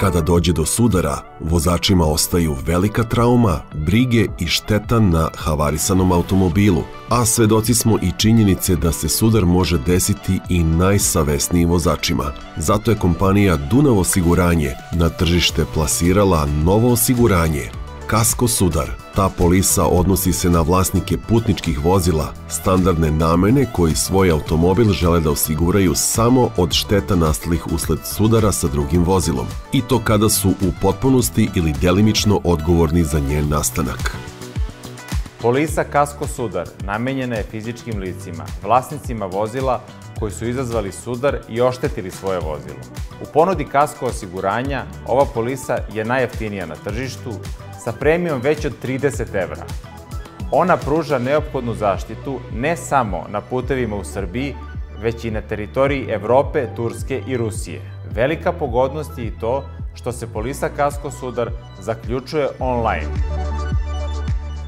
Kada dođe do sudara, vozačima ostaju velika trauma, brige i šteta na havarisanom automobilu, a svedoci smo i činjenice da se sudar može desiti i najsavesnijim vozačima. Zato je kompanija Dunav osiguranje na tržište plasirala novo osiguranje – Kasko Sudar. Ta polisa odnosi se na vlasnike putničkih vozila, standardne namene koji svoj automobil žele da osiguraju samo od šteta nastalih usled sudara sa drugim vozilom. I to kada su u potpunosti ili delimično odgovorni za njen nastanak. Polisa Kasko Sudar namenjena je fizičkim licima, vlasnicima vozila koji su izazvali sudar i oštetili svoje vozilo. U ponudi kasko osiguranja ova polisa je najjeftinija na tržištu sa premijom već od 30 evra. Ona pruža neophodnu zaštitu ne samo na putevima u Srbiji, već i na teritoriji Evrope, Turske i Rusije. Velika pogodnost je i to što se polisa Kasko Sudar zaključuje online.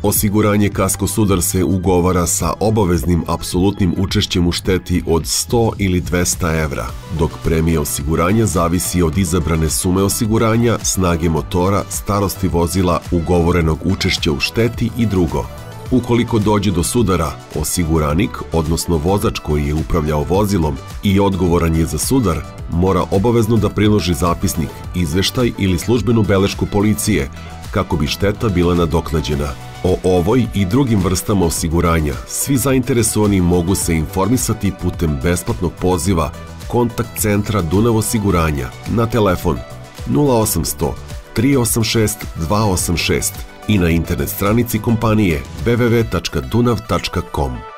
Osiguranje kasko sudar se ugovara sa obaveznim apsolutnim učešćem u šteti od 100 ili 200 evra, dok premija osiguranja zavisi od izabrane sume osiguranja, snage motora, starosti vozila, ugovorenog učešća u šteti i drugo. Ukoliko dođe do sudara, osiguranik, odnosno vozač koji je upravljao vozilom i odgovoran je za sudar, mora obavezno da priloži zapisnik, izveštaj ili službenu belešku policije, kako bi šteta bila nadoknađena. O ovoj i drugim vrstama osiguranja svi zainteresovani mogu se informisati putem besplatnog poziva kontakt centra Dunav osiguranja na telefon 0800 386 286 i na internet stranici kompanije www.dunav.com.